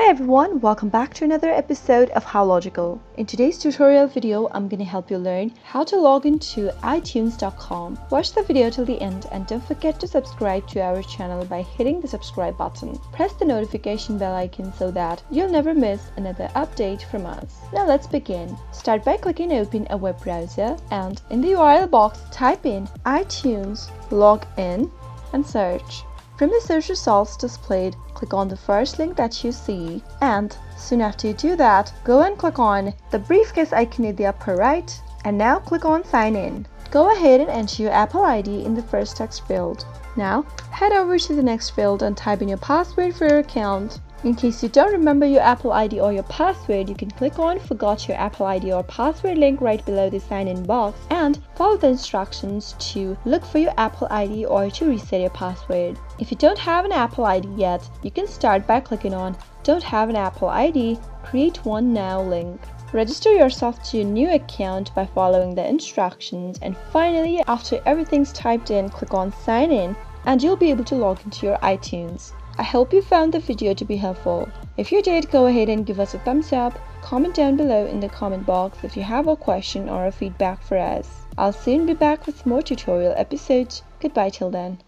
Hi everyone, welcome back to another episode of How Logical. In today's tutorial video, I'm going to help you learn how to log into itunes.com. Watch the video till the end and don't forget to subscribe to our channel by hitting the subscribe button. Press the notification bell icon so that you'll never miss another update from us. Now let's begin. Start by clicking open a web browser and in the URL box type in iTunes, log in and search. From the search results displayed, click on the first link that you see and soon after you do that, go and click on the briefcase icon in the upper right and now click on sign in. Go ahead and enter your Apple ID in the first text field. Now head over to the next field and type in your password for your account in case you don't remember your Apple ID or your password, you can click on Forgot your Apple ID or password link right below the sign in box and follow the instructions to look for your Apple ID or to reset your password. If you don't have an Apple ID yet, you can start by clicking on Don't have an Apple ID, create one now link. Register yourself to your new account by following the instructions and finally after everything's typed in click on sign in and you'll be able to log into your iTunes. I hope you found the video to be helpful. If you did, go ahead and give us a thumbs up, comment down below in the comment box if you have a question or a feedback for us. I'll soon be back with more tutorial episodes. Goodbye till then.